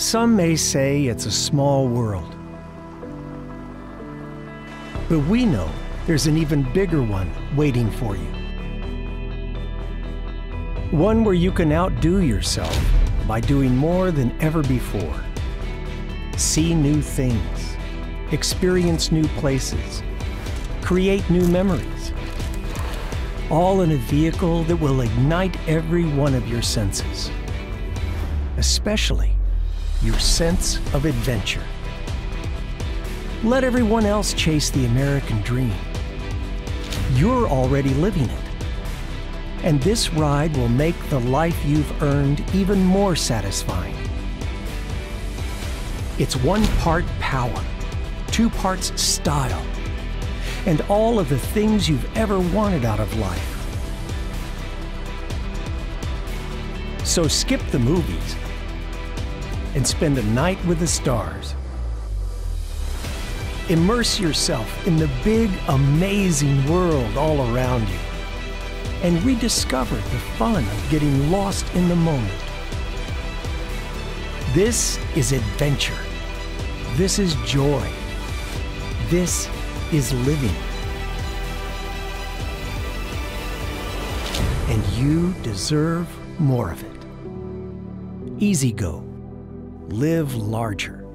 Some may say it's a small world. But we know there's an even bigger one waiting for you. One where you can outdo yourself by doing more than ever before. See new things, experience new places, create new memories. All in a vehicle that will ignite every one of your senses, especially your sense of adventure. Let everyone else chase the American dream. You're already living it. And this ride will make the life you've earned even more satisfying. It's one part power, two parts style, and all of the things you've ever wanted out of life. So skip the movies and spend a night with the stars. Immerse yourself in the big, amazing world all around you and rediscover the fun of getting lost in the moment. This is adventure. This is joy. This is living. And you deserve more of it. E-Z-GO. Live larger.